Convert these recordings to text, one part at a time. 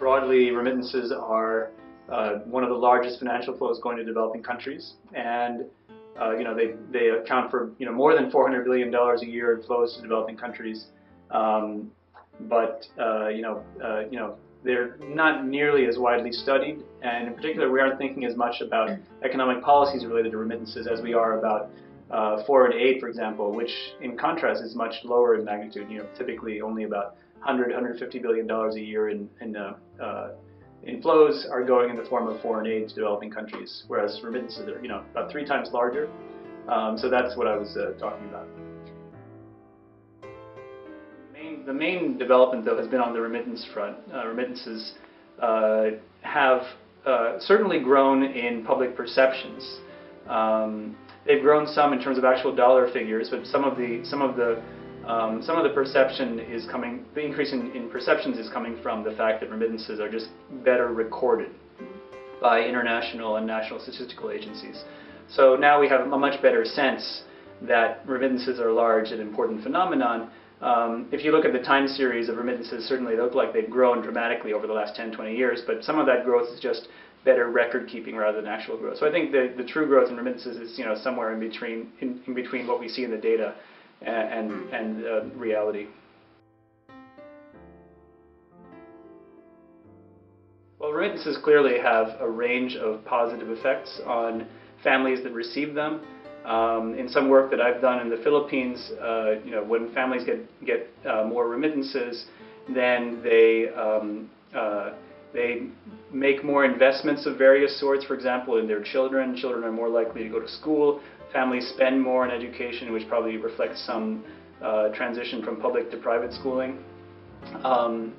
broadly, remittances are uh, one of the largest financial flows going to developing countries, and uh, you know they they account for you know more than 400 billion dollars a year in flows to developing countries. Um, but uh, you know uh, you know they're not nearly as widely studied, and in particular, we aren't thinking as much about economic policies related to remittances as we are about uh, foreign aid, for example, which in contrast is much lower in magnitude. You know, typically only about 100, 150 billion dollars a year in in, uh, uh, are going in the form of foreign aid to developing countries, whereas remittances are you know about three times larger. Um, so that's what I was uh, talking about. Main, the main development, though, has been on the remittance front. Uh, remittances uh, have certainly grown in public perceptions. Um, they've grown some in terms of actual dollar figures, but some of the some of the um, some of the perception is coming, the increase in, in, perceptions is coming from the fact that remittances are just better recorded by international and national statistical agencies. So now we have a much better sense that remittances are a large and important phenomenon. Um, if you look at the time series of remittances, certainly they look like they've grown dramatically over the last 10, 20 years, but some of that growth is just better record keeping rather than actual growth. So I think the, the true growth in remittances is you know somewhere in between in, in between what we see in the data and and, and uh, reality. Well, remittances clearly have a range of positive effects on families that receive them. Um, in some work that I've done in the Philippines, uh, you know, when families get get uh, more remittances, then they um, uh, they make more investments of various sorts, for example, in their children. Children are more likely to go to school. Families spend more on education, which probably reflects some uh, transition from public to private schooling. Um,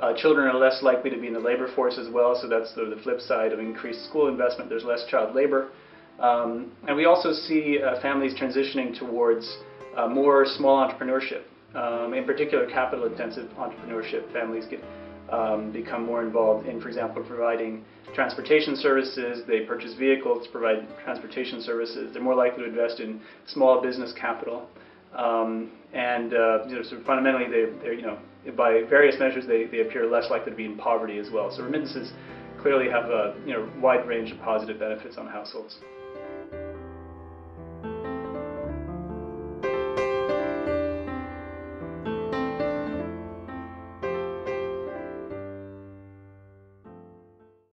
uh, children are less likely to be in the labor force as well, so that's the, the flip side of increased school investment. There's less child labor. Um, and we also see uh, families transitioning towards uh, more small entrepreneurship, um, in particular capital intensive entrepreneurship. Families get um, become more involved in, for example, providing transportation services. They purchase vehicles to provide transportation services. They're more likely to invest in small business capital. Um, and uh, you know, so fundamentally, they, you know, by various measures, they, they appear less likely to be in poverty as well. So remittances clearly have a you know, wide range of positive benefits on households.